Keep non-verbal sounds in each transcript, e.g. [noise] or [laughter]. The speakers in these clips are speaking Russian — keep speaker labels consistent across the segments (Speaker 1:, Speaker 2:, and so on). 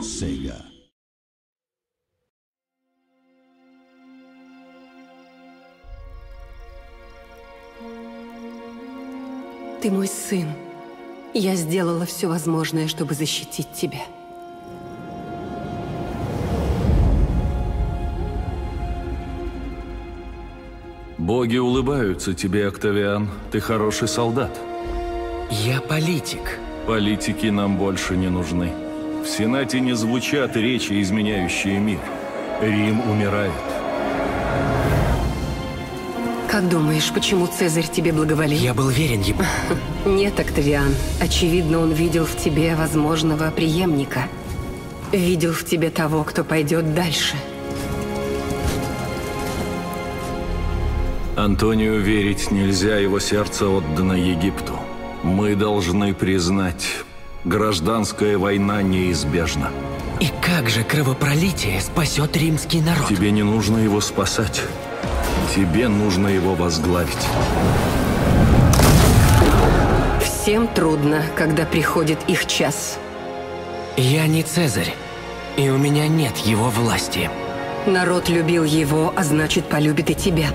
Speaker 1: Sega.
Speaker 2: Ты мой сын. Я сделала все возможное, чтобы защитить тебя.
Speaker 3: Боги улыбаются тебе, Октавиан. Ты хороший солдат.
Speaker 4: Я политик.
Speaker 3: Политики нам больше не нужны. В Сенате не звучат речи, изменяющие мир. Рим умирает.
Speaker 2: Как думаешь, почему Цезарь тебе благоволил?
Speaker 4: Я был верен ему. [laughs]
Speaker 2: Нет, Октавиан. Очевидно, он видел в тебе возможного преемника. Видел в тебе того, кто пойдет дальше.
Speaker 3: Антонию верить нельзя, его сердце отдано Египту. Мы должны признать, гражданская война неизбежна.
Speaker 4: И как же кровопролитие спасет римский народ?
Speaker 3: Тебе не нужно его спасать. Тебе нужно его возглавить.
Speaker 2: Всем трудно, когда приходит их час.
Speaker 4: Я не Цезарь, и у меня нет его власти.
Speaker 2: Народ любил его, а значит, полюбит и тебя.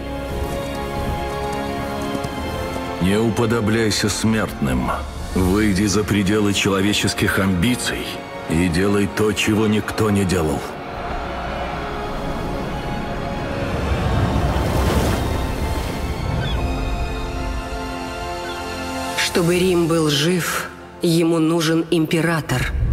Speaker 3: Не уподобляйся смертным. Выйди за пределы человеческих амбиций и делай то, чего никто не делал.
Speaker 2: Чтобы Рим был жив, ему нужен император –